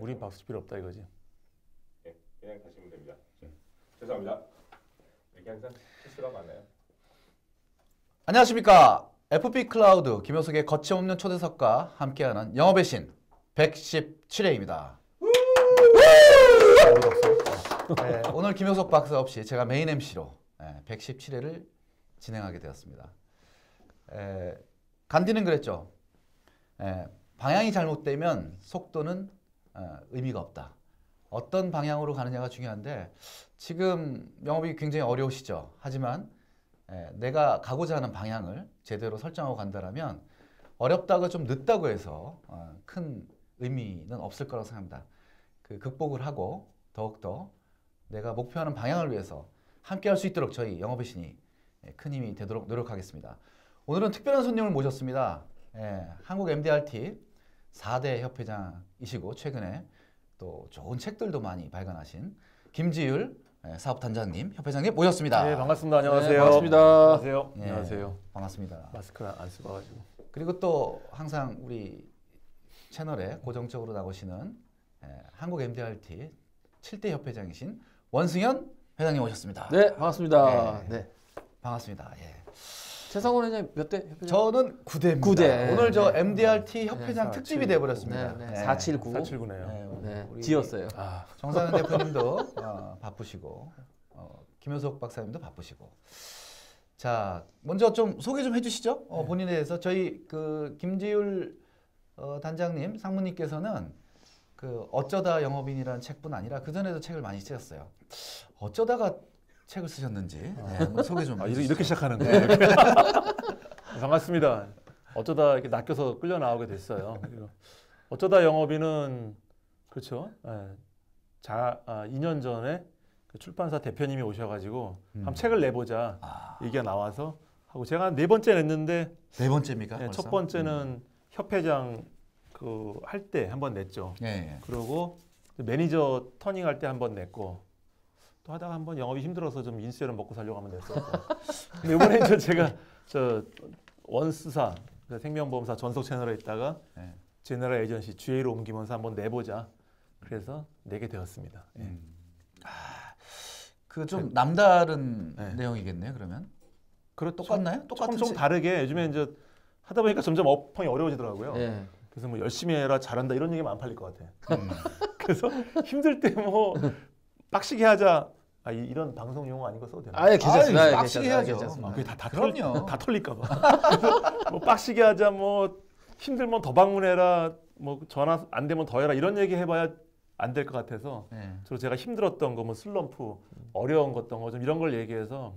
우린 박수 필요 없다 이거지. 네, 그냥 가시면 됩니다. 자, 죄송합니다. 이렇게 항상 실수가 많아요. 안녕하십니까. FP 클라우드 김효석의 거침없는 초대석과 함께하는 영업의 신 117회입니다. 네, 오늘 김효석 박사 없이 제가 메인 MC로 117회를 진행하게 되었습니다. 에, 간디는 그랬죠. 에, 방향이 잘못되면 속도는 어, 의미가 없다. 어떤 방향으로 가느냐가 중요한데 지금 영업이 굉장히 어려우시죠. 하지만 에, 내가 가고자 하는 방향을 제대로 설정하고 간다라면 어렵다고 좀 늦다고 해서 어, 큰 의미는 없을 거라고 생각합니다. 그 극복을 하고 더욱더 내가 목표하는 방향을 위해서 함께 할 수 있도록 저희 영업의 신이 예, 큰 힘이 되도록 노력하겠습니다. 오늘은 특별한 손님을 모셨습니다. 예, 한국 MDRT 4대 협회장이시고 최근에 또 좋은 책들도 많이 발간하신 김지율 예, 사업단장님, 협회장님 모셨습니다. 네 반갑습니다. 안녕하세요. 네, 반갑습니다. 안녕하세요. 예, 안녕하세요. 반갑습니다. 마스크를 안 쓰고 가지고. 그리고 또 항상 우리 채널에 고정적으로 나오시는 예, 한국 MDRT 7대 협회장이신 원승현 회장님 오셨습니다. 네, 반갑습니다. 네. 네. 반갑습니다. 예. 최상원 회장님 몇 대? 협회장? 저는 9대입니다. 구대. 오늘 저 네. MDRT 협회장 네, 특집이. 돼버렸습니다. 네, 네. 479. 479네요. 네, 네, 지었어요. 아 정상현 대표님도 어, 바쁘시고 어, 김효석 박사님도 바쁘시고 자 먼저 좀 소개 좀 해주시죠 어, 본인에 대해서 저희 그 김지율 어, 단장님 상무님께서는 그 어쩌다 영업인이라는 책뿐 아니라 그 전에도 책을 많이 쓰셨어요 어쩌다가 책을 쓰셨는지 네, 한번 소개 좀 아. 이렇게, 시작하는 거예요. 반갑습니다. 어쩌다 이렇게 낚여서 끌려 나오게 됐어요. 어쩌다 영업인은 그렇죠. 예. 자, 아, 2년 전에 그 출판사 대표님이 오셔가지고 한번 책을 내보자 아, 얘기가 나와서 하고 제가 한 네 번째 냈는데 네 번째입니까? 예, 벌써? 첫 번째는 협회장 그 할 때 한 번 냈죠. 예, 예. 그리고 매니저 turning 할 때 한 번 냈고 또 하다가 한번 영업이 힘들어서 좀 인세를 먹고 살려고 하면 근데 이번에 저 제가 저 원수사 그 생명보험사 전속 채널에 있다가 예. general agency GA로 옮기면서 한번 내보자 그래서 내게 되었습니다. 예. 음. 그 좀 남다른 네. 내용이겠네요. 그러면 그렇 똑같나요? 똑같은 좀 책? 다르게 요즘에 이제 하다 보니까 점점 어펑이 어려워지더라고요. 예. 그래서 뭐 열심히 해라 잘한다 이런 얘기만 안 팔릴 것 같아. 음. 그래서 힘들 때 뭐 빡시게 하자. 아 이, 런 방송 용어 아닌 거 써도 되나? 아예 괜찮습니다. 아유, 예, 빡시게. 해야죠. 괜찮습니다. 아, 그게 다, 다. 털, 다 털릴까봐. 그래서 뭐 빡시게 하자, 뭐 힘들면 더 방문해라, 뭐 전화 안 되면 더 해라 이런 얘기 해봐야 안 될 것 같아서 예. 주로 제가 힘들었던 거, 뭐 슬럼프, 어려운 것던 거좀 이런 걸 얘기해서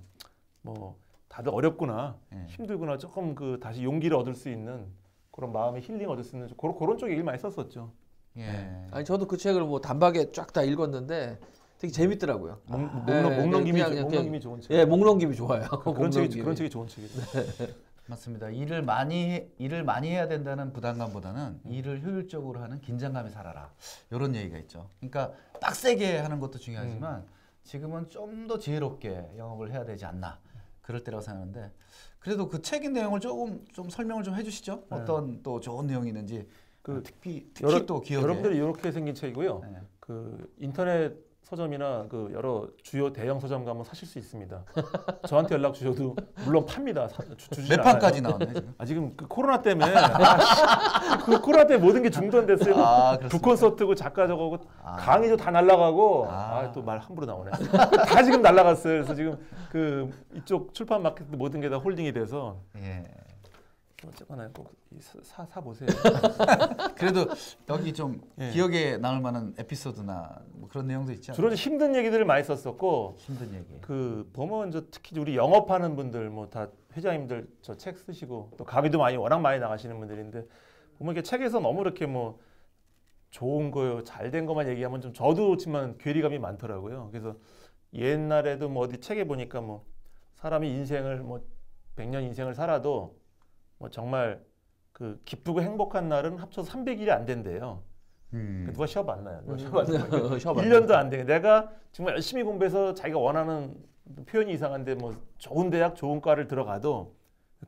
뭐 다들 어렵구나, 예. 힘들구나 조금 그 다시 용기를 얻을 수 있는 그런 마음의 힐링 얻을 수 있는 좀 그런 그런 쪽 얘기 많이 썼었죠. 예. 아니 저도 그 책을 뭐 단박에 쫙 다 읽었는데 되게 재밌더라고요. 목, 목, 네, 목 넘김이 그냥, 좋- 그냥, 목 넘김이 좋은 책. 예, 목 넘김이 좋아요. 그런 목 책이. 그런 책이 좋은 책이죠. 맞습니다. 일을 많이 해- 일을 많이 해야 된다는 부담감보다는 일을 효율적으로 하는 긴장감에 살아라. 이런 얘기가 있죠. 그러니까 빡세게 하는 것도 중요하지만 지금은 좀 더 지혜롭게 영업을 해야 되지 않나. 그럴 때라고 생각하는데 그래도 그 책의 내용을 조금 좀 설명을 좀 해주시죠. 어떤 또 좋은 내용이 있는지 그 특히 특히 여러- 또 기억에 여러분들이 이렇게 생긴 책이고요. 네. 그 인터넷 서점이나 그 여러 주요 대형 서점 가면 사실 수 있습니다. 저한테 연락 주셔도 물론 팝니다. 사- 주, 몇. 판까지 나왔나요 지금? 아 지금 그 코로나 때문에 아, 씨, 그 코로나 때문에 모든 게 중단됐어요. 아, 부 그렇습니까? 콘서트고 작가 저거고 아. 강의도 다 날라가고 아. 아또 말 함부로 나오네. 다 지금 날라갔어요. 그래서 지금 그 이쪽 출판 마켓 모든 게 다 홀딩이 돼서 예. 어쨌거나 꼭사 사 보세요. 그래도 여기 좀 예. 기억에 남을 만한 에피소드나 뭐 그런 내용도 있지 않나요? 주로 힘든 얘기들을 많이 썼었고 힘든 얘기. 그 보면 저 특히 우리 영업하는 분들 뭐 다 회장님들 저 책 쓰시고 또 강의도 많이 워낙 많이 나가시는 분들인데 보면 이게 책에서 너무 이렇게 뭐 좋은 거요 잘 된 것만 얘기하면 좀 저도 그렇지만 괴리감이 많더라고요. 그래서 옛날에도 뭐 어디 책에 보니까 뭐 사람이 인생을 뭐 100년 인생을 살아도 뭐 정말 그 기쁘고 행복한 날은 합쳐서 300일이 안 된대요. 음. 누가 시험 안 나요? 누가 시험 안 나요? 시험 안 1년도 안 돼. 내가 정말 열심히 공부해서 자기가 원하는 표현이 이상한데 뭐 좋은 대학 좋은 과를 들어가도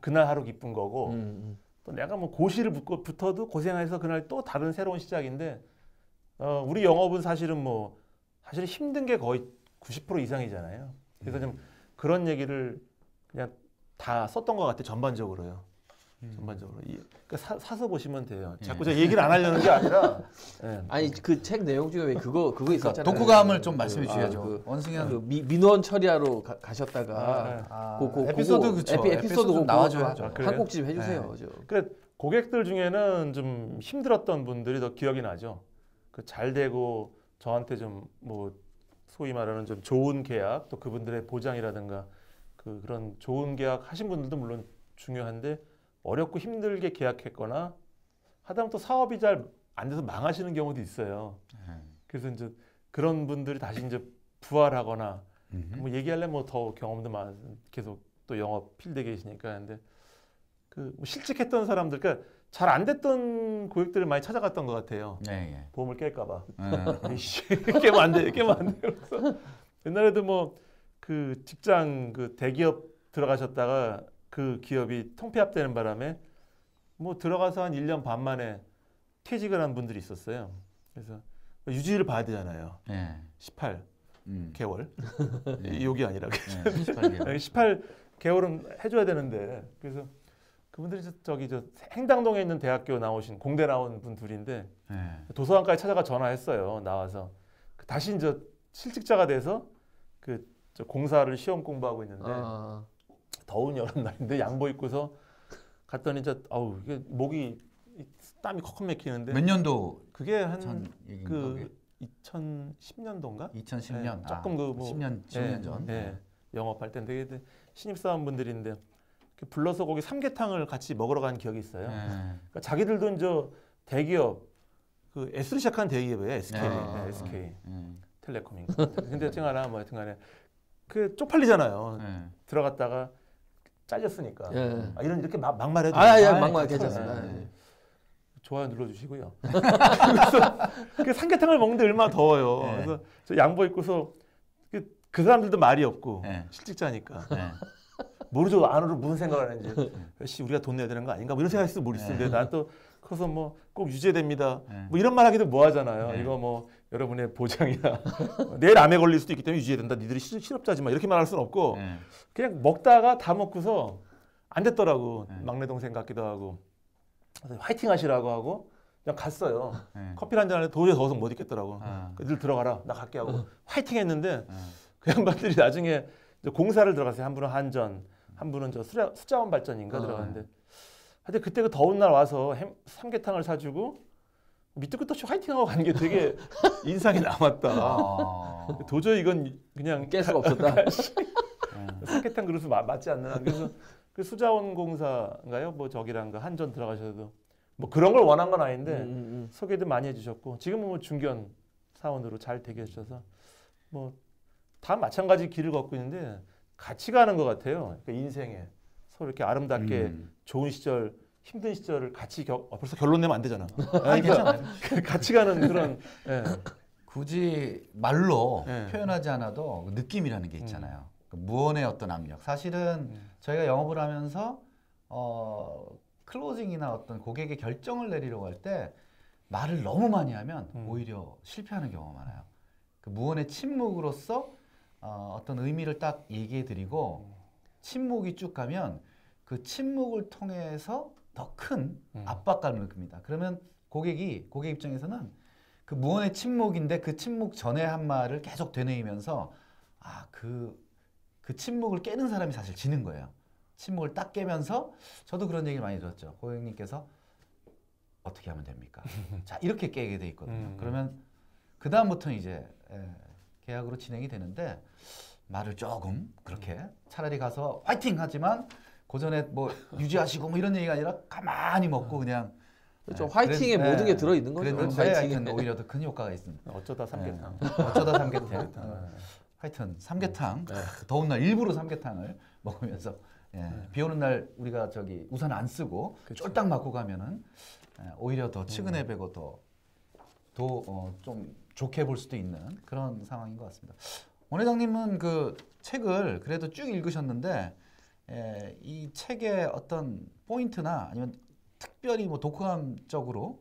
그날 하루 기쁜 거고 음, 또 내가 뭐 고시를 붙고 붙어도 고생해서 그날 또 다른 새로운 시작인데 어, 우리 영업은 사실은 뭐 사실 힘든 게 거의 90% 이상이잖아요. 그래서 좀 그런 얘기를 그냥 다 썼던 것 같아요. 전반적으로요. 전반적으로 이, 그러니까 사, 사서 보시면 돼요. 자꾸 제가 얘기를 안 하려는 게 아니라 예. 아니 그 책 내용 중에 왜 그거 그거 그러니까 있었잖아요. 독후감을 그, 좀 말씀해 그, 주셔야죠. 아, 그, 원승현 그 미, 민원 처리하러 가, 가셨다가 아, 네. 아, 그, 그, 에피소드 그쵸. 에피, 에피소드 좀 나와줘야죠. 아, 그래요? 한국 좀 해주세요. 저. 그러니까 고객들 중에는 좀 힘들었던 분들이 더 기억이 나죠. 그 잘 되고 저한테 좀 뭐 소위 말하는 좀 좋은 계약 또 그분들의 보장이라든가 그 그런 좋은 계약 하신 분들도 물론 중요한데 어렵고 힘들게 계약했거나 또 사업이 잘 안 돼서 망하시는 경우도 있어요. 네. 그래서 이제 그런 분들이 다시 이제 부활하거나. 뭐 얘기하려면 뭐 더 경험도 많 계속 또 영업 필드에 계시니까 근데 그뭐 실직했던 사람들 그러니까 잘 안 됐던 고객들을 많이 찾아갔던 것 같아요 예, 예. 보험을 깰까봐 예. 이씨 깨면 안 돼 깨면 안 돼 그래서 옛날에도 뭐 그 직장 그 대기업 들어가셨다가 그 기업이 통폐합되는 바람에 뭐 들어가서 한 1년 반 만에 퇴직을 한 분들이 있었어요 그래서 유지를 봐야 되잖아요 예. 18 음. 개월 예. 욕이 아니라 예, 18개월. 18 개월은 해줘야 되는데 그래서 그분들이 저- 저기 저 행당동에 있는 대학교 나오신 공대 나온 분 둘인데 예. 도서관까지 찾아가 전화했어요 나와서 그 다시 이제 실직자가 돼서 그저 공사를 시험 공부하고 있는데 아, 더운 여름날인데 양보 입고서 갔더니 이제 아우 이게 목이 이- 땀이 컥컥 막히는데 몇 년도 그게 전한 얘기인 그 거게? 2010년도인가 2010년. 네, 조금 그뭐 10년 10년 전. 네, 영업할 때인데 그때 신입사원분들인데 불러서 거기 삼계탕을 같이 먹으러 간 기억이 있어요. 예. 그러니까 자기들도 이제 대기업 그 S로 시작한 대기업이에요. SK, 네. 네, SK 음. 텔레콤인가. 근데 여튼간에 뭐 여튼간에 그 쪽팔리잖아요. 예. 들어갔다가 잘렸으니까. 예. 아, 이런 이렇게 막, 막말해도 아, 예, 아, 막말 괜찮아요. 괜찮습니다. 네. 좋아요 눌러주시고요. 그래서 그 삼계탕을 먹는데 얼마나 더워요. 네. 그래서 저 양보 입고서 그, 그 사람들도 말이 없고 예. 실직자니까 예. 모르죠 안으로 무슨 생각을 하는지. 씨 우리가 돈 내야 되는 거 아닌가? 뭐 이런 생각했을 수도 모르겠는데 난또 커서 뭐 꼭 유지됩니다. 예. 뭐 이런 말 하기도 뭐 하잖아요. 네. 이거 뭐 여러분의 보장이나 내일 암에 걸릴 수도 있기 때문에 유지해야 된다. 니들이 실- 실업자지만 이렇게 말할 수는 없고 예. 그냥 먹다가 다 먹고서 안 됐더라고. 네. 막내 동생 같기도 하고. 화이팅 하시라고 하고 그냥 갔어요. 예. 커피 한잔 하는데 도저히 더 이상 못 있겠더라고. 아. 늘 들어가라. 나 갈게 하고 화이팅 했는데 예. 그 양반들이 나중에 공사를 들어갔어요. 한 분은 한전, 한 분은 저 수자, 수자원 발전인가 아. 들어갔는데. 하여튼 그때 그 더운 날 와서 햄, 삼계탕을 사주고 밑도 끝도 없이 화이팅하고 간 게 되게 인상이 남았다. 아. 도저히 이건 그냥 깰 수가 없었다. 예. 삼계탕 그릇은 마- 맞지 않나. 그래서 그 수자원 공사인가요? 뭐 저기란가 한전 들어가셔도 뭐 그런 걸 원한 건 아닌데 음, 음, 소개도 많이 해주셨고 지금은 뭐 중견 사원으로 잘 되게 해주셔서 뭐 다 마찬가지 길을 걷고 있는데 같이 가는 것 같아요. 그러니까 인생에 서로 이렇게 아름답게 음. 좋은 시절, 힘든 시절을 같이 겪. 어, 벌써 결론 내면 안 되잖아. 아니, 괜찮아요. 같이 가는 그런. 예. 굳이 말로 네. 표현하지 않아도 그 느낌이라는 게 있잖아요. 그 무언의 어떤 압력. 사실은 음. 저희가 영업을 하면서 어, 클로징이나 어떤 고객의 결정을 내리려고 할 때 말을 너무 많이 하면 음. 오히려 실패하는 경우가 많아요. 그 무언의 침묵으로서 어, 어떤 의미를 딱 얘기해 드리고 침묵이 쭉 가면 그 침묵을 통해서 더큰 음. 압박감을 느낍니다. 그러면 고객이 고객 입장에서는 그 무언의 침묵인데 그 침묵 전에 한 말을 계속 되뇌이면서 아그그 침묵을 깨는 사람이 사실 지는 거예요. 침묵을 딱 깨면서 저도 그런 얘기를 많이 들었죠. 고객님께서 어떻게 하면 됩니까? 자 이렇게 깨게 돼 있거든요. 음. 그러면 그 다음부터는 이제 예, 계약으로 진행이 되는데 말을 조금 그렇게 차라리 가서 화이팅 하지만 그 전에 뭐 유지하시고 뭐 이런 얘기가 아니라 가만히 먹고 그냥 그렇죠. 예, 화이팅에 그랬- 모든 예, 게 들어 있는 거죠. 그랬는데 화이팅에. 하여튼 오히려 더 큰 효과가 있습니다. 어쩌다 삼계탕. 예. 어쩌다 삼계탕. 어, 하여튼 삼계탕. 네. 크, 더운 날 일부러 삼계탕을 먹으면서 예, 네. 비 오는 날 우리가 저기 우산 안 쓰고 그쵸. 쫄딱 맞고 가면은 예, 오히려 더 음. 측은해 배고 더더좀 어, 좀 좋게 볼 수도 있는 그런 상황인 것 같습니다. 원 회장님은 그 책을 그래도 쭉 읽으셨는데 예, 이 책의 어떤 포인트나 아니면 특별히 뭐 독후감적으로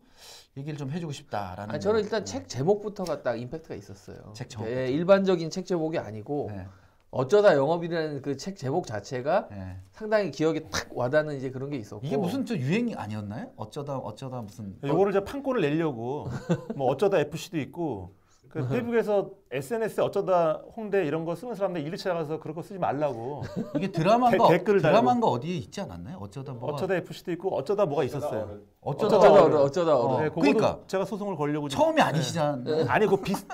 얘기를 좀 해주고 싶다라는. 아니, 저는 거. 일단 책 제목부터가 딱 임팩트가 있었어요. 책 제목부터. 예, 일반적인 책 제목이 아니고 네, 어쩌다 영업이라는 그 책 제목 자체가 네. 상당히 기억에 탁 와닿는 이제 그런 게 있었고 이게 무슨 저 유행이 아니었나요? 어쩌다 어쩌다 무슨 요거를 이제 판권을 내려고 뭐 어쩌다 FC도 있고 그 페이스북에서 SNS에 어쩌다 홍대 이런 거 쓰는 사람들 일을 찾아가서 그런 거 쓰지 말라고 이게 드라마가 데- 댓글 달고. 드라마가 어디에 있지 않았나요? 어쩌다 뭐가 어쩌다 FC도 있고 어쩌다 뭐가 있었어요. 어쩌다, 어쩌다 어른. 어쩌다 어. 어른 네, 그거도 그러니까. 제가 소송을 걸려고 처음이 아니시잖아요. 아니 그 비슷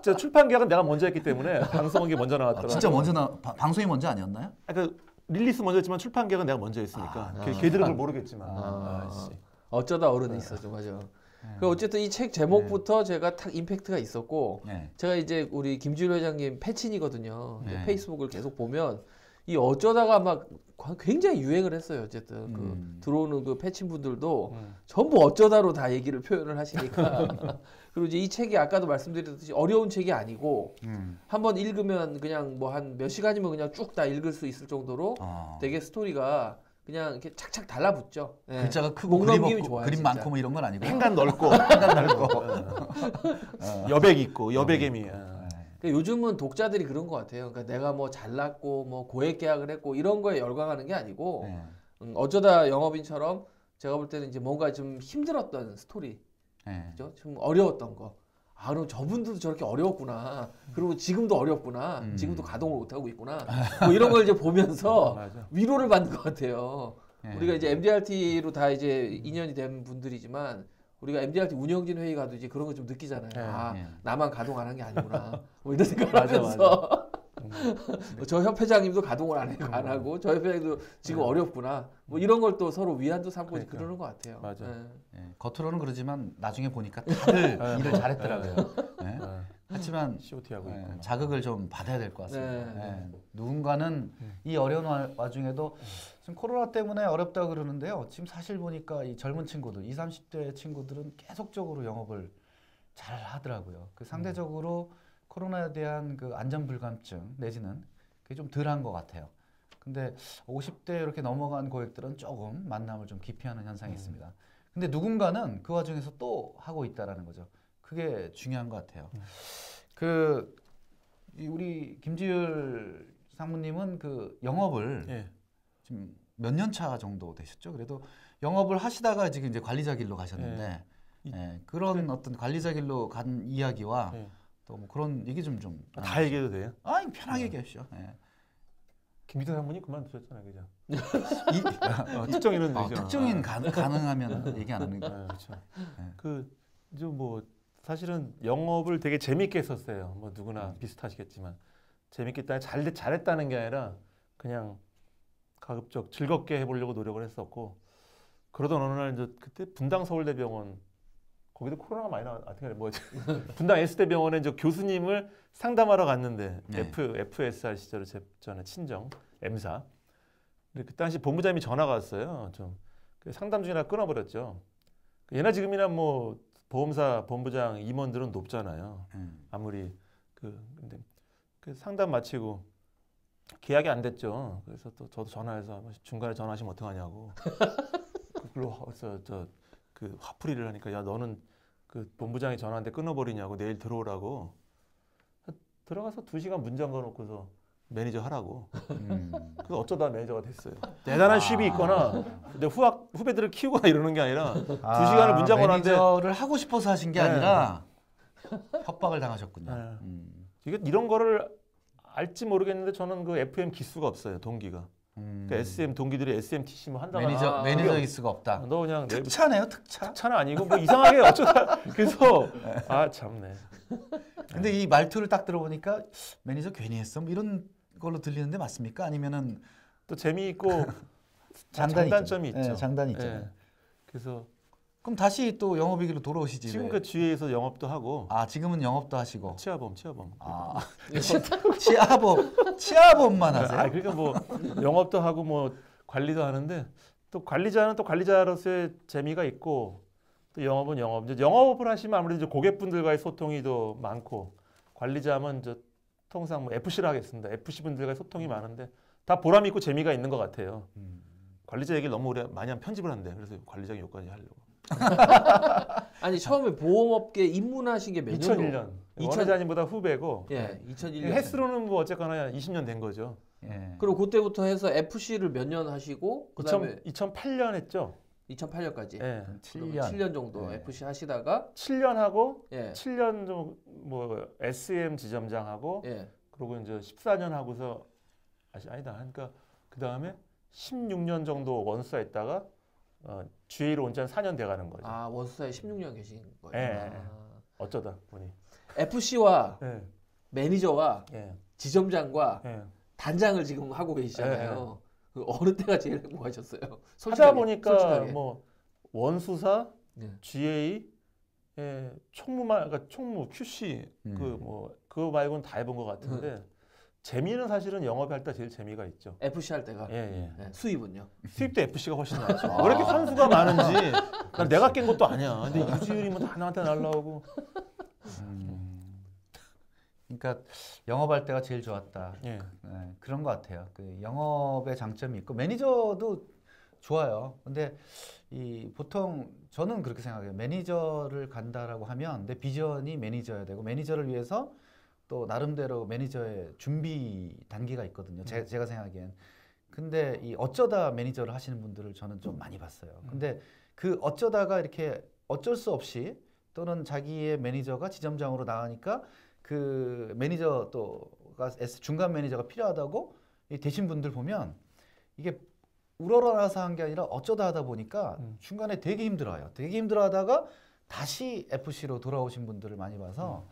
진짜 출판 계약은 내가 먼저 했기 때문에 방송한 게 먼저 아, 나왔더라. 진짜 먼저 나 바- 방송이 먼저 아니었나요? 아, 그 release 먼저 했지만 출판 계약은 내가 먼저 했으니까 아, 걔- 아. 걔들은 그걸 모르겠지만 아, 아, 씨. 어쩌다 어른이 있었죠, 맞아. 그 어쨌든 이 책 제목부터 제가 탁 임팩트가 있었고 네. 제가 이제 우리 김지훈 회장님 패친이거든요. 네. 페이스북을 계속 보면 이 어쩌다가 막 굉장히 유행을 했어요. 어쨌든 음. 그 들어오는 그 패친 분들도 음. 전부 어쩌다로 다 얘기를 표현을 하시니까 그리고 이제 이 책이 아까도 말씀드렸듯이 어려운 책이 아니고 음. 한번 읽으면 그냥 뭐 한 몇 시간이면 그냥 쭉 다 읽을 수 있을 정도로 어. 되게 스토리가 그냥 이렇게 착착 달라붙죠. 예. 글자가 크고 목 그림 없고 좋아요, 그림 진짜. 많고 뭐 이런 건 아니고. 행간 넓고 행간 넓고 어. 여백 있고 여백애미 어. 네. 그러니까 요즘은 독자들이 그런 것 같아요. 그러니까 내가 뭐 잘났고 뭐 고액 계약을 했고 이런 거에 열광하는 게 아니고 네. 음, 어쩌다 영업인처럼 제가 볼 때는 이제 뭔가 좀 힘들었던 스토리, 네. 그죠? 좀 어려웠던 거. 아 그럼 저분들도 저렇게 어려웠구나. 그리고 지금도 어렵구나. 음. 지금도 가동을 못 하고 있구나. 뭐 이런 걸 이제 보면서 맞아. 위로를 받는 것 같아요. 네. 우리가 이제 MDRT로 다 이제 인연이 된 분들이지만 우리가 MDRT 운영진 회의 가도 이제 그런 거 좀 느끼잖아요. 네, 아 네. 나만 가동 안 한 게 아니구나. 뭐 이런 생각을 맞아, 하면서 음. 저 협회장님도 가동을 안, 해, 안 하고 저 협회장도 지금 네. 어렵구나. 뭐 이런 걸 또 서로 위안도 삼고 그러니까. 그러는 것 같아요. 맞아. 예. 네. 겉으로는 그러지만 나중에 보니까 다들 네. 일을 잘했더라고요. 네. 어. 하지만 COT 하고 네, 있고 자극을 좀 받아야 될 것 같습니다. 네. 네. 누군가는 음. 이 어려운 와- 와중에도 지금 코로나 때문에 어렵다 그러는데요. 지금 사실 보니까 이 젊은 친구들, 20, 30대 친구들은 계속적으로 영업을 잘 하더라고요. 그 상대적으로 코로나에 대한 그 안전 불감증 내지는 그게 좀 덜한 것 같아요. 근데 50대 이렇게 넘어간 고객들은 조금 만남을 좀 기피하는 현상이 음. 있습니다. 근데 누군가는 그 와중에서 또 하고 있다라는 거죠. 그게 중요한 것 같아요. 음. 그이 우리 김지율 상무님은 그 영업을 예. 지금 몇 년 차 정도 되셨죠? 그래도 영업을 하시다가 지금 이제 관리자 길로 가셨는데 이- 예, 그런 어떤 관리자 길로 간 이야기와 예. 또 뭐 그런 얘기 좀 좀. 다 얘기해도 돼요? 아, 편하게 얘기하십시오. 예. 김기동 상무님 그만두셨잖아요, 그죠? 이, 어, 특정인은 아, 되죠. 특정인 어. 가, 가능하면 얘기 안 하는 거. 네, 그렇죠. 네. 그좀뭐 사실은 영업을 되게 재밌게 했었어요. 뭐 누구나 비슷하시겠지만 재밌게 했다 잘 잘했다는 게 아니라 그냥 가급적 즐겁게 해보려고 노력을 했었고 그러던 어느 날 이제 그때 분당 서울대병원 거기도 코로나가 많이 나왔 어떻게 뭐 분당 S대 병원에 이제 교수님을 상담하러 갔는데 네. F FSR 시절에 제 전에 친정 M사 근데 그 당시 본부장님이 전화가 왔어요. 좀그 상담 중이라 끊어버렸죠. 예나 지금이나 뭐 보험사 본부장 임원들은 높잖아요. 음. 아무리 그 근데 그 상담 마치고 계약이 안 됐죠. 그래서 또 저도 전화해서 중간에 전화하시면 어떡하냐고. 그걸로 해서 저 그 화풀이를 하니까 야 너는 그 본부장이 전화한테 끊어버리냐고 내일 들어오라고 들어가서 두 시간 문 잠궈놓고서 매니저 하라고. 음. 그래서 어쩌다 매니저가 됐어요. 대단한 뜻이 있거나 근데 후학 후배들을 키우거나 이러는 게 아니라 두 시간을 문 잠궈놨는데 매니저를 하고 싶어서 하신 게 네. 아니라 협박을 당하셨군요. 네. 음. 이게 이런 거를 알지 모르겠는데 저는 그 FM 기수가 없어요 동기가. 음. 그 SM 동기들이 SMTC 뭐 한다고 매니저 아, 매니저 그게 기수가 없다. 너 그냥 내 특차네요, 특차. 차는 아니고 뭐 이상하게 어쩌다 그래서 아 참네. 근데 이 말투를 딱 들어보니까 매니저 괜히 했어. 뭐 이런 걸로 들리는데 맞습니까? 아니면은 또 재미있고 장단이 장단점이 있잖아요. 있죠. 예, 장단이 있잖아요. 예. 그래서 그럼 다시 또 영업이기로 돌아오시지. 지금 왜? 그 주위에서 영업도 하고 아 지금은 영업도 하시고. 치아범 치아범. 아 치아범 치아범만 하세요? 아 그러니까 뭐 영업도 하고 뭐 관리도 하는데 또 관리자는 또 관리자로서의 재미가 있고 또 영업은 영업. 이제 영업을 하시면 아무래도 이제 고객분들과의 소통이 더 많고 관리자면 이제 통상 뭐 FC를 하겠습니다. FC 분들과의 소통이 많은데 다 보람 있고 재미가 있는 것 같아요. 음. 관리자 얘기를 너무 오래 많이 하면 편집을 한대. 그래서 관리자 욕까지 하려고. 아니 처음에 보험업계 입문하신 게 몇 년도? 2001년. 2000 원회장님보다 후배고 예, 2001년. 헬스로는 뭐 어쨌거나 20년 된 거죠. 예. 그리고 그때부터 해서 FC를 몇 년 하시고 그다음에 2008년 했죠. 2008년까지 예. 7년. 7년 정도 네. FC 하시다가 7년 하고 예. 7년 좀 뭐 SM 지점장하고 예. 그리고 이제 14년 하고서 아시 아니다. 그러니까 그 다음에 16년 정도 원수사 있다가 어, GA로 온 지한 4년 돼가는 거죠. 아, 원수사에 16년 계신 거예요. 예, 아. 예. 어쩌다 보니. FC와 예, 매니저와 예, 지점장과 예. 단장을 지금 하고 계시잖아요. 그 어느 때가 제일 행복하셨어요? 하다 솔직하게, 보니까 솔직하게. 뭐 원수사, 네. GA, 예, 총무만, 그러니까 총무, QC 음. 그뭐 그거 말고는 다 해본 것 같은데 재미는 사실은 영업할 때 제일 재미가 있죠. FC 할 때가 예, 예. 네, 수입은요? 수입도 FC가 훨씬 낫죠. 왜 이렇게 선수가 많은지 난 내가 깬 것도 아니야. 근데 유지율이 뭐다 나한테 날라오고. 음. 그러니까 영업할 때가 제일 좋았다. 예. 네, 그런 것 같아요. 그 영업의 장점이 있고 매니저도 좋아요. 근데 이 보통 저는 그렇게 생각해요. 매니저를 간다라고 하면 내 비전이 매니저여야 되고 매니저를 위해서 또 나름대로 매니저의 준비 단계가 있거든요. 제, 제가 생각하기엔. 근데 이 어쩌다 매니저를 하시는 분들을 저는 좀 많이 봤어요. 근데 그 어쩌다가 이렇게 어쩔 수 없이 또는 자기의 매니저가 지점장으로 나가니까 그 매니저 또가 중간 매니저가 필요하다고 이 되신 분들 보면 이게 우러러라서 한 게 아니라 어쩌다 하다 보니까 음. 중간에 되게 힘들어요. 되게 힘들어하다가 다시 FC로 돌아오신 분들을 많이 봐서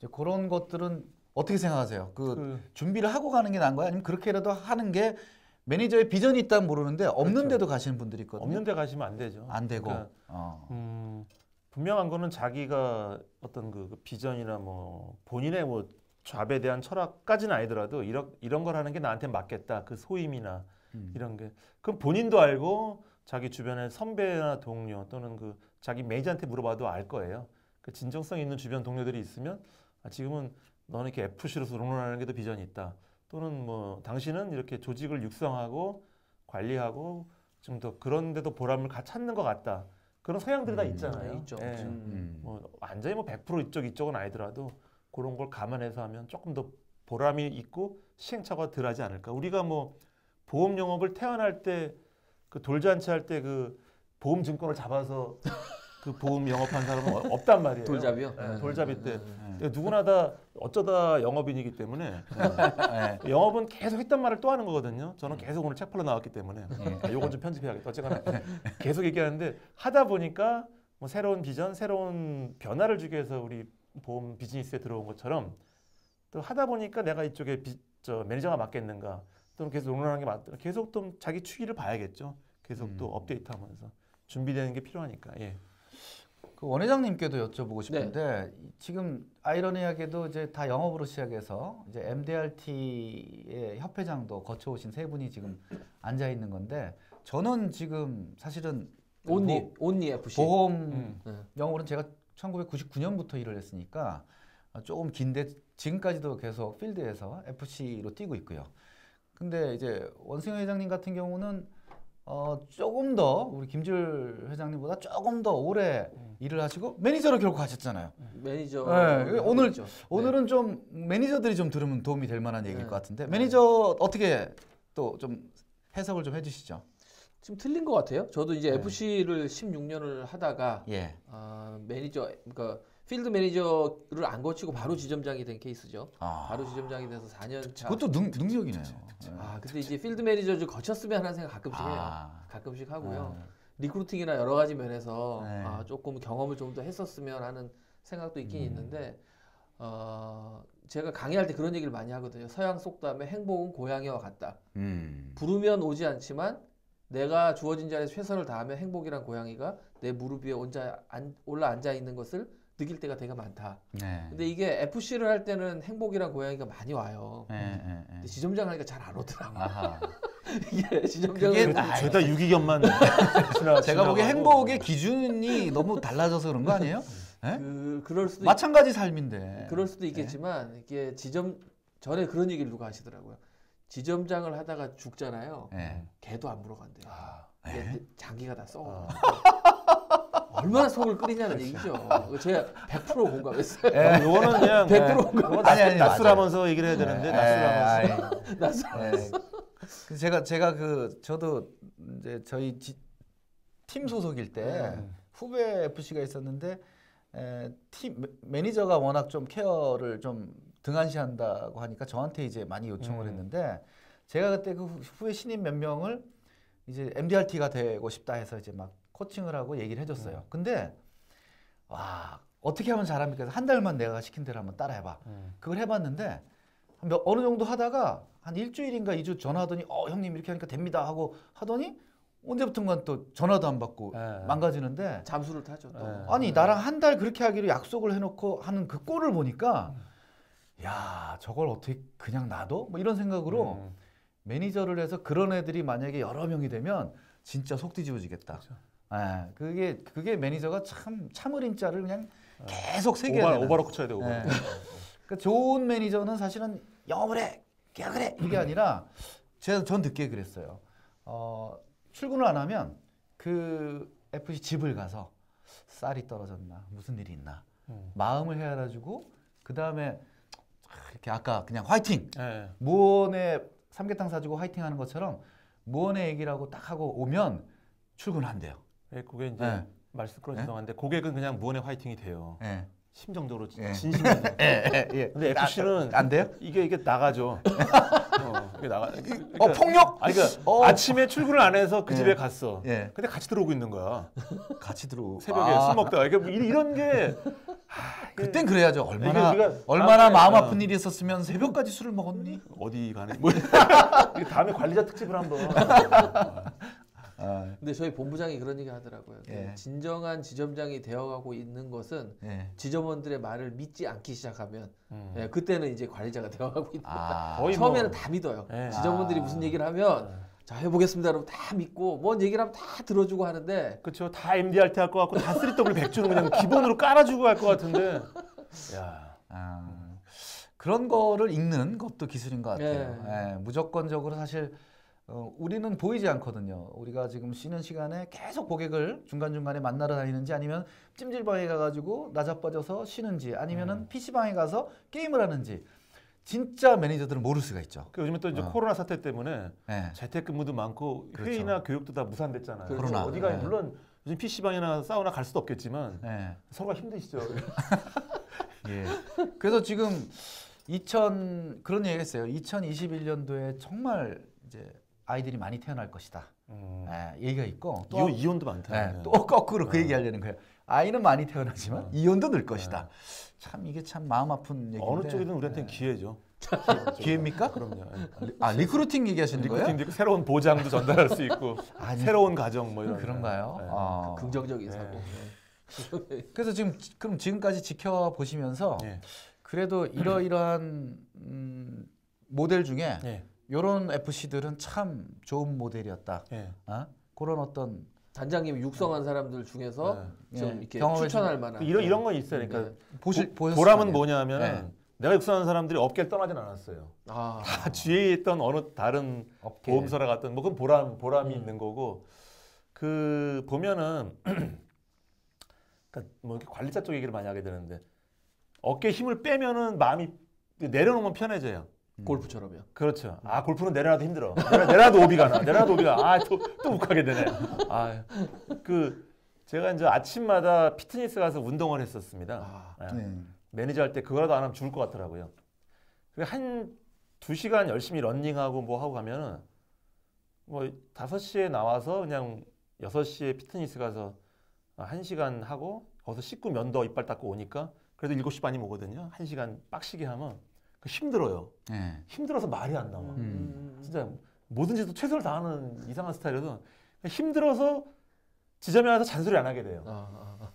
이제 그런 것들은 어떻게 생각하세요? 그, 그 준비를 하고 가는 게 나은 거야? 아니면 그렇게라도 하는 게 매니저의 비전이 있다면 모르는데 없는데도 가시는 분들이 있거든요. 없는 데 가시면 안 되죠. 안 되고. 그러니까, 어. 음, 분명한 거는 자기가 어떤 그, 그 비전이나 뭐 본인의 뭐 잡에 대한 철학까지는 아니더라도 이런 이런 걸 하는 게 나한테 맞겠다. 그 소임이나 음. 이런 게 그럼 본인도 알고 자기 주변의 선배나 동료 또는 그 자기 매니저한테 물어봐도 알 거예요. 그 진정성 있는 주변 동료들이 있으면 아, 지금은 너는 이렇게 FC로서 롱런하는 게 더 비전이 있다. 또는 뭐 당신은 이렇게 조직을 육성하고 관리하고 좀 더 그런 데도 보람을 가 찾는 것 같다. 그런 성향들이 다 음. 있잖아요. 네, 있죠. 예. 음. 음. 뭐 완전히 뭐 100% 이쪽 이쪽은 아니더라도 그런 걸 감안해서 하면 조금 더 보람이 있고 시행착오가 덜하지 않을까. 우리가 뭐 보험 영업을 태어날 때 그 돌잔치 할 때 그 보험 증권을 잡아서 그 보험 영업한 사람은 어- 없단 말이에요. 돌잡이요? 네, 네. 돌잡이 때 네. 근데 누구나 다 어쩌다 영업인이기 때문에 네. 영업은 계속 했던 말을 또 하는 거거든요. 저는 계속 오늘 책 팔러 나왔기 때문에 예. 아, 요건 좀 편집해야겠다. 어쨌거나 계속 얘기하는데 하다 보니까 뭐 새로운 비전, 새로운 변화를 주기 위해서 우리 보험 비즈니스에 들어온 것처럼 또 하다 보니까 내가 이쪽에 비, 저 매니저가 맞겠는가 또는 계속 롱런하는 게 맞, 계속 또 자기 추이를 봐야겠죠. 계속 또 음. 업데이트하면서 준비되는 게 필요하니까. 예. 그 원회장님께도 여쭤보고 싶은데 네. 이- 지금 아이러니하게도 이제 다 영업으로 시작해서 이제 MDRT의 협회장도 거쳐오신 세 분이 지금 앉아 있는 건데 저는 지금 사실은 그 only only FC. 보, 보험 음. 네. 영업으로는 제가 1999년부터 일을 했으니까 조금 긴데 지금까지도 계속 필드에서 FC로 뛰고 있고요. 근데 이제 원승현 회장님 같은 경우는 어 조금 더 우리 김지율 회장님보다 조금 더 오래 음. 일을 하시고 매니저로 결국 하셨잖아요. 매니저. 네, 오늘- 있죠. 네. 오늘은 좀 매니저들이 좀 들으면 도움이 될 만한 얘기일 네. 것 같은데 매니저 어떻게 또 좀 해석을 좀 해주시죠. 지금 틀린 것 같아요. 저도 이제 네. FC를 16년을 하다가 예. 아, 매니저 그러니까 필드 매니저를 안 거치고 바로 지점장이 된 케이스죠. 아, 바로 지점장이 돼서 4년 차. 그것도 능, 능력이네요. 예. 아, 근데 이제 필드 매니저 좀 거쳤으면 하는 생각 가끔씩 해요. 아. 가끔씩 하고요. 아. recruiting이나 여러 가지 면에서 네. 아, 조금 경험을 좀 더 했었으면 하는 생각도 있긴 음. 있는데 어, 제가 강의할 때 그런 얘기를 많이 하거든요. 서양 속담에 행복은 고양이와 같다. 음. 부르면 오지 않지만 내가 주어진 자리에서 최선을 다하면 행복이란 고양이가 내 무릎 위에 안, 올라 앉아 있는 것을 느낄 때가 되게 많다. 네. 근데 이게 FC를 할 때는 행복이란 고양이가 많이 와요. 예, 예, 예. 근데 지점장 하니까 잘 안 오더라고. 이게 지점장은 그게 죄다 유기견만 지나- 제가 보기에. 행복의 기준이 너무 달라져서 그런 거 아니에요? 예? 그 그럴 수도 있, 마찬가지 삶인데. 그럴 수도 있겠지만 이게 지점 전에 그런 얘기를 누가 하시더라고요. 지점장을 하다가 죽잖아요. 예. 개도 안 물어간대요. 아? 장기가 다 썩어. 아. 얼마나 속을 끓이냐는 얘기죠. 제가 100% 공감했어요. 예. 요거는 그냥 100% 요거는 아니, 아니, 낮술하면서 얘기를 해야 되는데 예, 낮술하면서 낮술- 예. 그 제가 제가 그 저도 이제 저희 지- 팀 소속일 때 음. 후배 FC가 있었는데 에, 팀 매- 매니저가 워낙 좀 care를 좀 등한시한다고 하니까 저한테 이제 많이 요청을 음. 했는데 제가 그때 그 후- 후배 신인 몇 명을 이제 MDRT가 되고 싶다 해서 이제 막 코칭을 하고 얘기를 해줬어요. 음. 근데 와 어떻게 하면 잘합니까? 한 달만 내가 시킨 대로 한번 따라해봐. 음. 그걸 해봤는데 한 몇, 어느 정도 하다가 한 일주일인가 이주 전화하더니 어 형님 이렇게 하니까 됩니다 하고 하더니 언제부턴가 또 전화도 안 받고 예. 망가지는데 잠수를 타죠. 또. 예. 아니 나랑 한 달 그렇게 하기로 약속을 해놓고 하는 그 꼴을 보니까 야 저걸 어떻게 그냥 놔둬? 뭐 이런 생각으로 음. 매니저를 해서 그런 애들이 만약에 여러 명이 되면 진짜 속 뒤집어지겠다. 그렇죠. 예, 그게 그게 매니저가 참 참을인 자를 그냥 계속 새겨야 오바 되는. 오바로크 쳐야 돼 오바. 예. 그러니까 좋은 매니저는 사실은 영업을 해, 계약을 해 이게 아니라 제가 전 늦게 그랬어요. 어, 출근을 안 하면 그 FC 집을 가서 쌀이 떨어졌나 무슨 일이 있나 음. 마음을 헤아려주고 그 다음에 이렇게 아까 그냥 화이팅 예. 무언의 삼계탕 사주고 화이팅 하는 것처럼 무언의 얘기를 하고 딱 하고 오면 출근한대요. 예, 그게 이제 예. 말씀 예? 죄송한데 고객은 그냥 무언의 화이팅이 돼요. 예. 심정적으로 진- 예. 진심으로. 예, 예, 예. 근데 FC는 안 돼요? 이게 이게 나가죠. 어, 이게 나가. 그러니까, 어 폭력? 아니 그러니까 어. 아침에 출근을 안 해서 그 예. 집에 갔어. 예. 근데 같이 들어오고 있는 거야. 같이 들어. 새벽에 아. 술 먹다가 이게 뭐 이- 이런 게 그땐 그래야죠. 얼마나 얼마나 다음에, 마음 어. 아픈 일이 있었으면 새벽까지 술을 먹었니? 어디 가는 뭐 다음에 관리자 특집을 한번. 아, 근데 저희 본부장이 그런 얘기 하더라고요. 예. 진정한 지점장이 되어가고 있는 것은 예. 지점원들의 말을 믿지 않기 시작하면 음. 예, 그때는 이제 관리자가 되어가고 있는 아, 거의 처음에는 뭐- 다 믿어요. 예. 지점원들이 아. 무슨 얘기를 하면 자 해보겠습니다. 그러면 다 믿고 뭔 얘기를 하면 다 들어주고 하는데 그렇죠. 다 MDRT 할것 같고 다 3W 100주는 그냥 기본으로 깔아주고 할것 같은데. 야. 아, 그런 거를 읽는 것도 기술인 것 같아요. 예. 예, 무조건적으로 사실 어, 우리는 보이지 않거든요. 우리가 지금 쉬는 시간에 계속 고객을 중간 중간에 만나러 다니는지 아니면 찜질방에 가가지고 나자빠져서 쉬는지 아니면은 PC방에 가서 게임을 하는지 진짜 매니저들은 모를 수가 있죠. 그 요즘에 또 이제 어. 코로나 사태 때문에 예. 재택근무도 많고 그렇죠. 회의나 교육도 다 무산됐잖아요. 그렇죠. 코로나. 어디가 네. 물론 요즘 PC방이나 사우나 갈 수도 없겠지만 예. 서로가 힘드시죠. 예. 그래서 지금 2000 그런 얘기했어요. 2021년도에 정말 이제 아이들이 많이 태어날 것이다. 음. 예, 얘기가 있고 또, 이혼, 이혼도 많다. 예, 또 거꾸로 그 어. 얘기하려는 거예요. 아이는 많이 태어나지만 어. 이혼도 늘 것이다. 참 이게 참 마음 아픈 얘기인데 어느 쪽이든 우리한테는 예. 기회죠. 기회입니까? 그럼요. 예. 아 recruiting 얘기하시는 거예요? recruiting도 있고 새로운 보장도 전달할 수 있고 아니, 새로운 가정 뭐 이런 그런가요? 예. 어. 긍정적인 네. 사고. 예. 그래서 지금 지- 그럼 지금까지 지켜보시면서 예. 그래도 이러이러한 음, 모델 중에 예. 이런 FC들은 참 좋은 모델이었다. 예. 어? 그런 어떤 단장님이 육성한 사람들 중에서 좀 예, 이렇게 경험해 추천할 준- 만한 이런 이런 건 있어요. 그러니까 네. 보실 보, 보람은? 뭐냐면 네. 은 내가 육성하는 사람들이 업계를 떠나진 않았어요. 아, 다 뒤에 있던 어느 다른 업계. 보험사라 갔던 뭐 그건 보람 보람이 음. 있는 거고 그 보면은 그러니까 뭐 이렇게 관리자 쪽 얘기를 많이 하게 되는데 어깨 힘을 빼면은 마음이 내려놓으면 편해져요. 골프처럼요. 그렇죠. 아 골프는 내려놔도 힘들어. 내려, 내려 놔도 오비가 나. 내려놔도 오비가. 아또또 욱하게 되네. 아그 제가 이제 아침마다 피트니스 가서 운동을 했었습니다. 아, 예. 네. 매니저 할 때 그거라도 안 하면 죽을 것 같더라고요. 한 두 시간 열심히 런닝하고 뭐 하고 가면은 뭐 다섯 시에 나와서 그냥 여섯 시에 피트니스 가서 한 시간 하고 거기서 씻고 면도 이빨 닦고 오니까 그래도 일곱 시 반이면 오거든요. 한 시간 빡시게 하면 그 힘들어요. 네. 힘들어서 말이 안 나와. 음. 진짜 뭐든지 또 최선을 다하는 이상한 스타일이라서 힘들어서 지점에 와서 잔소리 안 하게 돼요. 아, 아,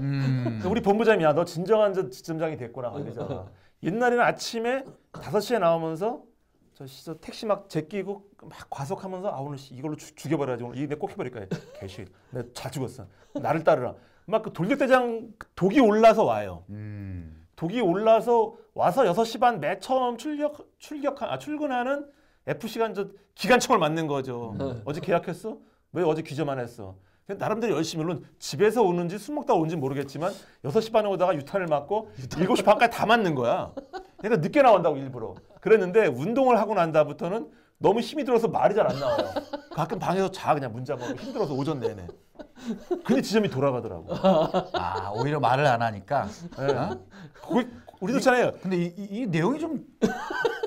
음. 그러니까 우리 본부장이야 너 진정한 저 지점장이 됐구나 그러잖아. 옛날에는 아침에 5시에 나오면서 저, 씨, 저 택시 막 제끼고 막 과속하면서 아 오늘 씨, 이걸로 죽- 죽여버려야지 오늘 이내 꼭 해버릴 거야 개시 내가 잘 죽었어 나를 따르라 막 그 돌격대장 독이 올라서 와요 음. 독이 올라서 와서 6시 반맨 처음 출격 출격 아 출근하는 FC가 저 기관총을 맞는 거죠 음. 어제 계약했어 왜 어제 기저만 했어 그냥 나름대로 열심히 물론 집에서 오는지 술 먹다 오는지 모르겠지만 6시 반에 오다가 유탄을 맞고 7시 반까지 다 맞는 거야. 그러니까 늦게 나온다고 일부러. 그랬는데 운동을 하고 난 다음부터는 너무 힘이 들어서 말이 잘 안 나와요. 가끔 방에서 자 그냥 문자 먹고 힘들어서 오전 내내. 근데 지점이 돌아가더라고. 아 오히려 말을 안 하니까. 예. 어? 거기 우리도 있잖아요. 근데 이, 이, 이 내용이 좀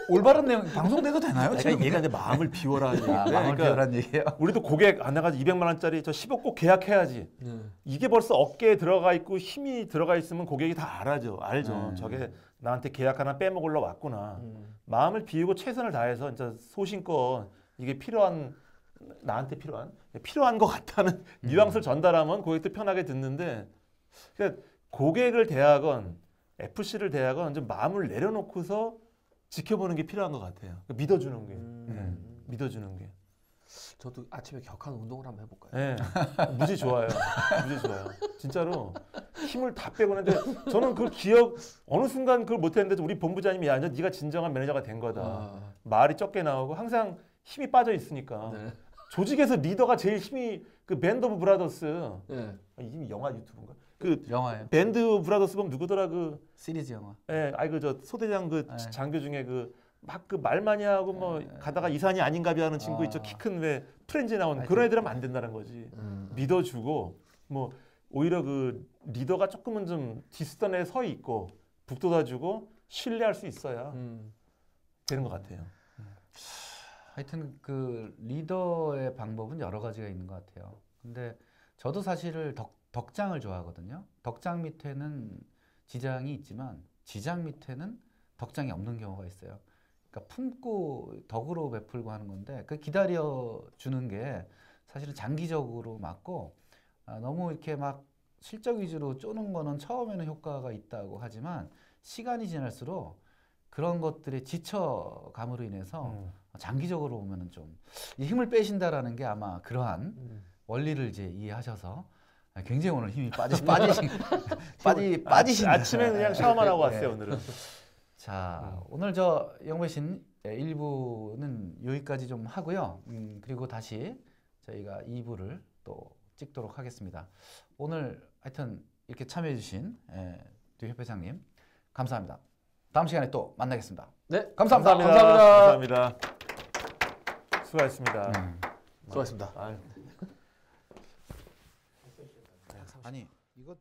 올바른 내용 방송돼도 되나요? 지금? 얘가 내 마음을 비워라. 아, 마음을 그러니까 비워란 얘기예요. 우리도 고객 안 나가서 200만 원짜리 저 10억 꼭 계약해야지. 네. 이게 벌써 어깨에 들어가 있고 힘이 들어가 있으면 고객이 다 알아죠. 알죠. 음. 저게 나한테 계약 하나 빼먹으러 왔구나. 음. 마음을 마음을 비우고 최선을 다해서 진짜 소신껏 이게 필요한 나한테 필요한 필요한 것 같다는 뉘앙스를 전달하면 고객도 편하게 듣는데 그러니까 고객을 대하건 FC를 대하건 좀 마음을 내려놓고서 지켜보는 게 필요한 것 같아요. 그러니까 믿어주는 게 음. 네, 믿어주는 게. 저도 아침에 격한 운동을 한번 해볼까요? 예, 무지 좋아요. 무지 좋아요. 진짜로 힘을 다 빼고 했는데 저는 그 기억 어느 순간 그걸 못했는데 우리 본부장님이 야, 네가 진정한 매니저가 된 거다. 아, 말이 적게 나오고 항상 힘이 빠져 있으니까 네. 조직에서 리더가 제일 힘이 그 Band of Brothers 네. 아, 이게 영화 유튜브인가? 그 영화예요. Band of Brothers 보면 누구더라 그 시리즈 영화. 예, 아이 그저 소대장 그 네. 장교 중에 그 막 그 말 많이 하고 뭐 네. 가다가 이산이 아닌가비 하는 친구 아. 있죠 키 큰 왜 Friends 나오는 하여튼. 그런 애들은 안 된다는 거지. 음. 믿어주고 뭐 오히려 그 리더가 조금은 좀 뒷선에 서 있고 북돋아주고 신뢰할 수 있어야 음. 되는 것 같아요. 하여튼 그 리더의 방법은 여러 가지가 있는 것 같아요. 근데 저도 사실을 덕, 덕장을 좋아하거든요. 덕장 밑에는 지장이 있지만 지장 밑에는 덕장이 없는 경우가 있어요. 그러니까 품고 덕으로 베풀고 하는 건데 그 기다려 주는 게 사실은 장기적으로 맞고 아, 너무 이렇게 막 실적 위주로 쪼는 거는 처음에는 효과가 있다고 하지만 시간이 지날수록 그런 것들의 지쳐감으로 인해서 음. 장기적으로 보면은 좀 이 힘을 빼신다라는 게 아마 그러한 음. 원리를 이제 이해하셔서 굉장히 오늘 힘이 빠지 빠지신 빠지 빠지신 아, 아침에 그냥 샤워만 하고 왔어요 네. 오늘은. 자 오늘 저 영배신 1부는 여기까지 좀 하고요. 음, 그리고 다시 저희가 2부를 또 찍도록 하겠습니다. 오늘 하여튼 이렇게 참여해주신 예, 두 협회장님 감사합니다. 다음 시간에 또 만나겠습니다. 네. 감사합니다. 감사합니다. 감사합니다. 수고하셨습니다. 음. 수고하셨습니다. 아유. 아니 이거